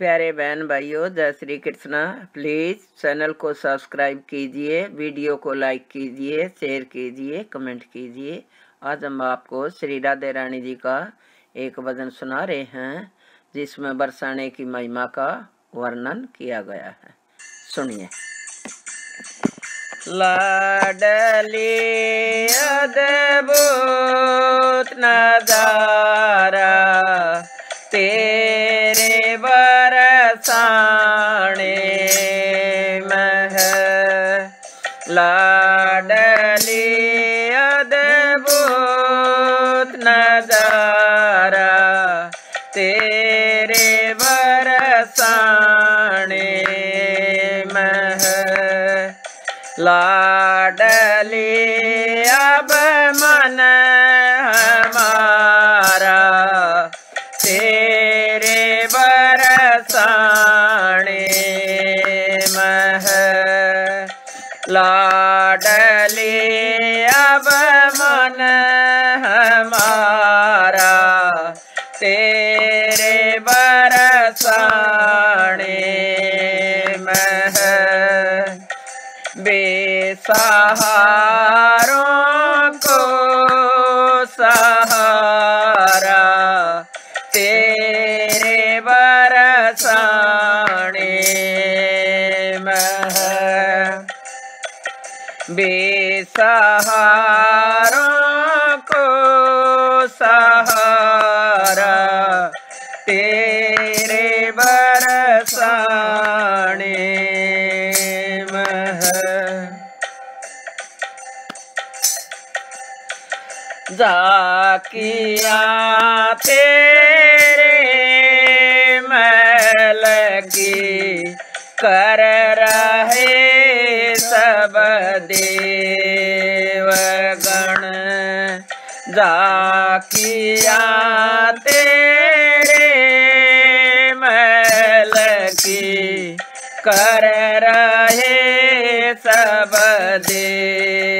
प्यारे बहन भाइयों, जय श्री कृष्णा। प्लीज़ चैनल को सब्सक्राइब कीजिए वीडियो को लाइक कीजिए शेयर कीजिए कमेंट कीजिए। आज हम आपको श्री राधे रानी जी का एक वज़न सुना रहे हैं, जिसमें बरसाने की महिमा का वर्णन किया गया है। सुनिए। लाडली अद्भुत नज़ारा बेसहारों को सहारा तेरे बरसाने मह बेसहारों जाकिया, तेरे मैल की कर रहे सब देवगण। जाकिया, तेरे की कर रहे सब देवगण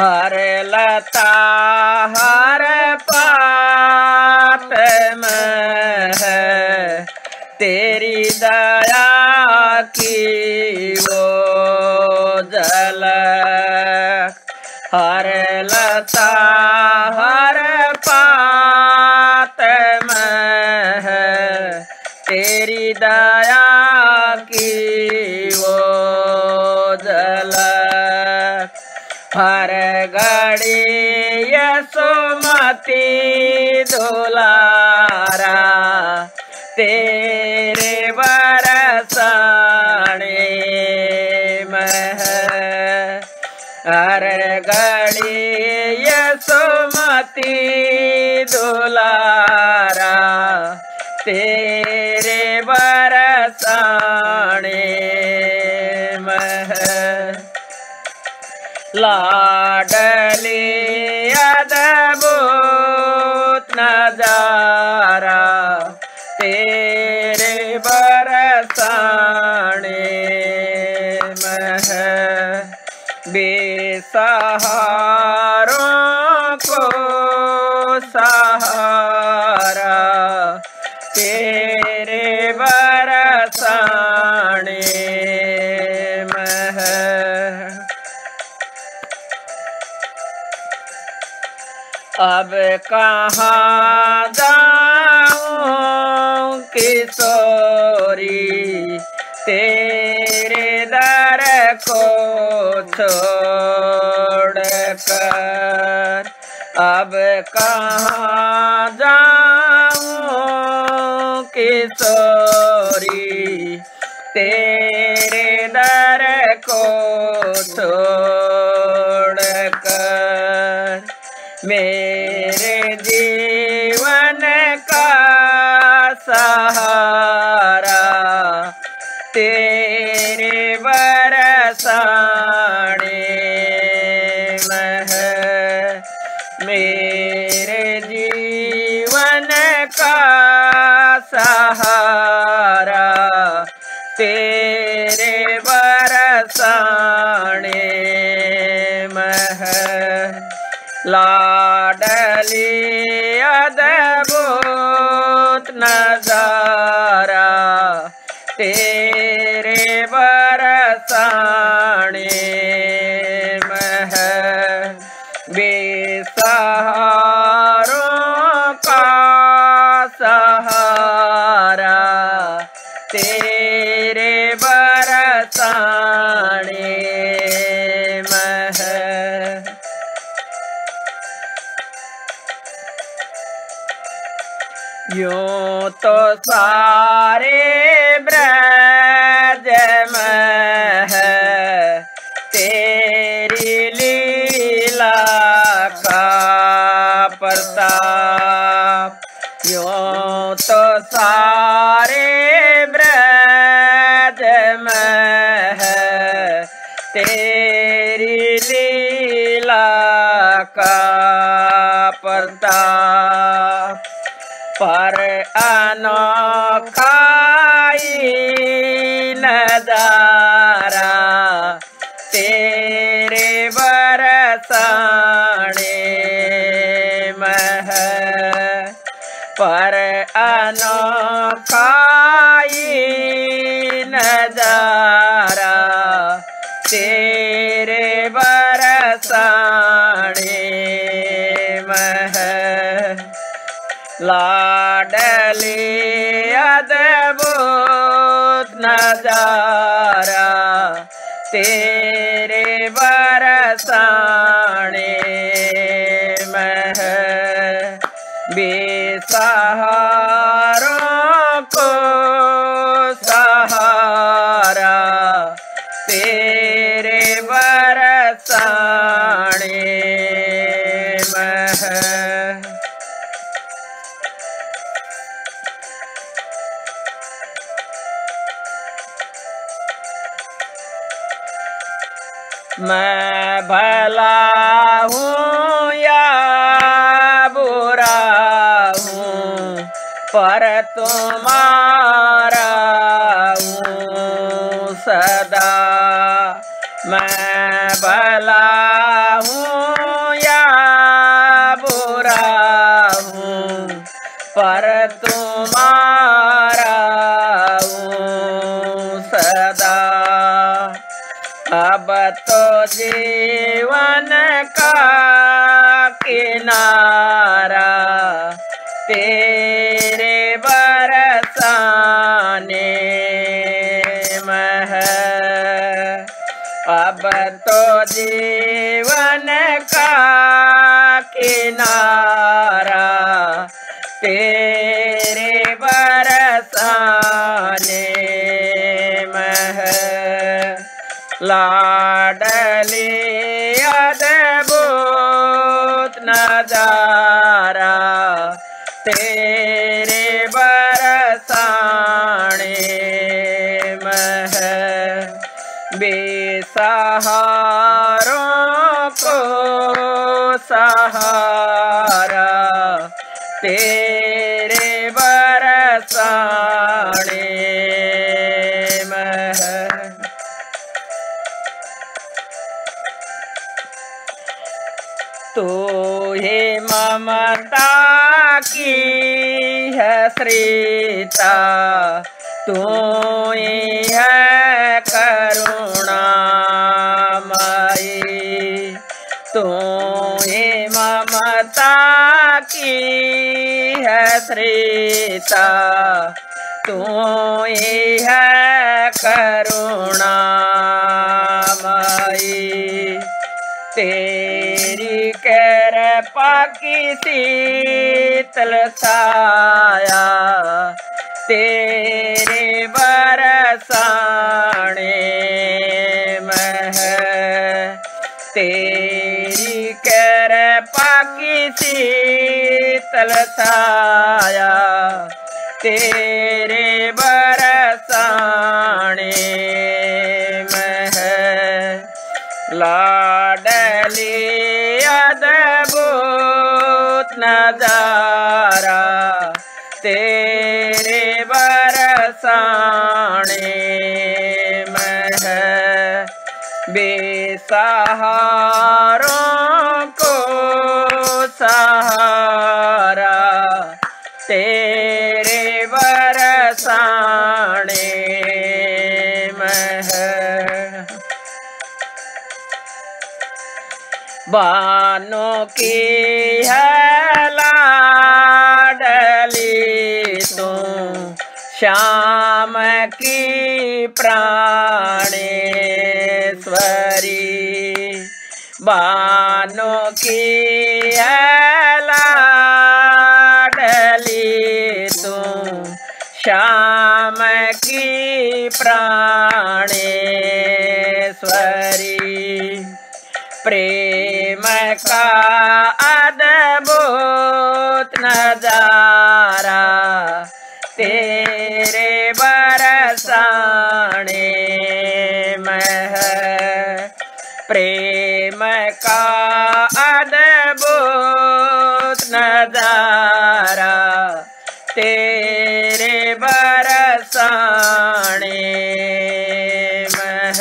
हर लता, हर पात में है। तेरी दया की वो जल हर लता, हर पात में है। तेरी दया हर घड़ी यशोमती दुलारा तेरे बरसाने मह हर घड़ी यशोमती दुलारा तेरे लाडली अद्भुत नज़ारा तेरे बरसाने मह बेसहारों। अब कहाँ जाऊँ किशोरी तेरे दर को छोड़ कर अब कहाँ जाऊँ किशोरी तेरे मेरे जीवन का सहारा तेरे बरसाने मह लाडली अदभुत नज़ारा तेरे बरसाने मह बेसहारों तो अनोखाई नज़ारा तेरे बरसाने मह पर अनोखाई नज़ारा तेरे बरसाने मह। लाडली अद्भुत नज़ारा तेरे बरसाने मह बेसहारों को सहारा। तेरे बरसाने पर तुम्हारा सदा। मैं बरसाने मह। अब तो जीवन का किनारा तेरे बरसाने मह। लाडली अद्भुत नज़ारा तेरे तू ही ममता की है श्रीता। तू ही है करुणामयी तू ही ममता की है श्रीता। तू ही है करुणा माई। तेरी पाकी शीतल साया तेरे बरसाने मह तेरी कर पाकी शीतल छाया तेरे बरसाने बेसहारों को सहारा। तेरे बरसाने मह बानों की है लाडली तू श्याम की प्राणेश्वरी बानों की लाडली तू, श्याम की प्राणेश्वरी। प्रेम का अद्भुत नज़ारा तेरे बरसाने मह प्रेम का अद्भुत नज़ारा तेरे बरसाने मह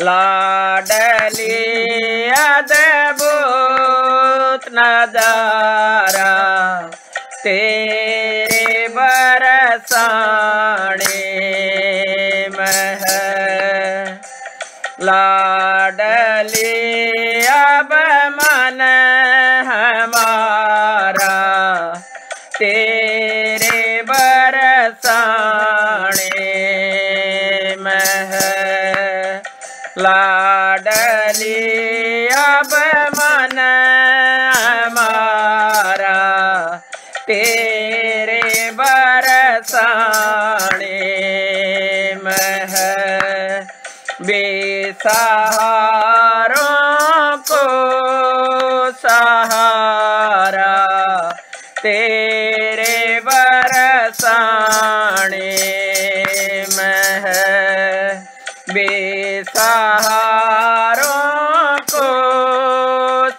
लाडली अद्भुत नज़ारा तेरे बरसाने मह लाडली अब मन हमारा। तेरे बरसाने मह लाडली अब मन हमारा। तेरे बरसाने बेसहारों को सहारा तेरे बरसाने मह बेसहारों को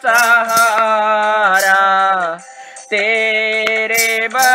सहारा तेरे बरसाने